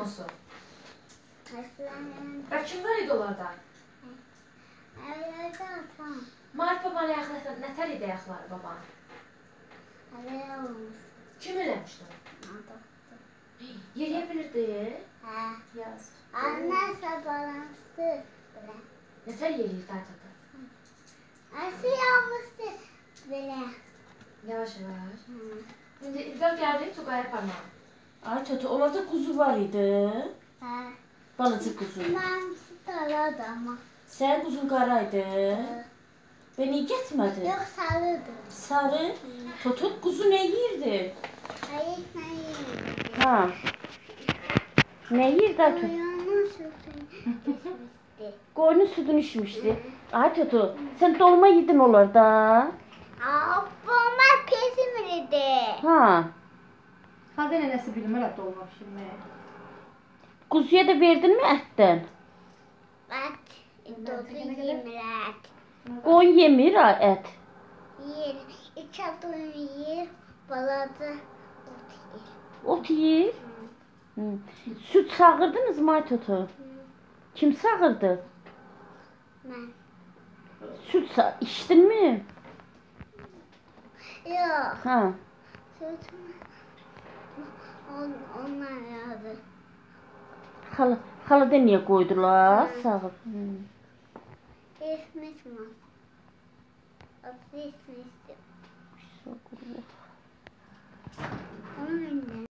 musun? Bak kim var idi onlarda? Evlerde atam. Mart babanın ayaqları nətər idi ayaqları babanın? Evlerde olmuş. Kim eləmişdi? Adı. Yeriyə bilirdi. Ha. Yazıq. Anne sabahlansı. Bile. Nətər yeriyir taytata? Nasıl yapmıştı? Bile. Yavaş yavaş. İndi İlqar gəldi, Tuqaya parmağı. Ay Toto orada kuzu var idi. He. Balıcı kuzu. Ben sarıydı ama. Sen kuzun karaydı. He. Beni getmedi. Yok sarıydı. Sarı. Toto kuzu ne yirdi? Hayır ne yirdi. Ha. Ne yirdi Toto? Koyunun sütünü içmişti. Ay Toto sen dolma yedin orada. Aa, dolma pesimliydi. Ha. Xalq nənəsi bilmir hətta olmaq şimdi. Quzuya da verdinmi ətdən? Bak. Dodu yemret. Qoyun yemir ət. Yer. İç adını yer. Baladı. Ot yeyir. Hı. Süd sağırdınız mı ay Toto? Kim sağırdı? Ben. Süd sa içdinmi? Yok. Ha. Sütümü. On, onlara. Xala, xala da niyə qoydular? Sağ. Kesmiş mi? Atmış mı?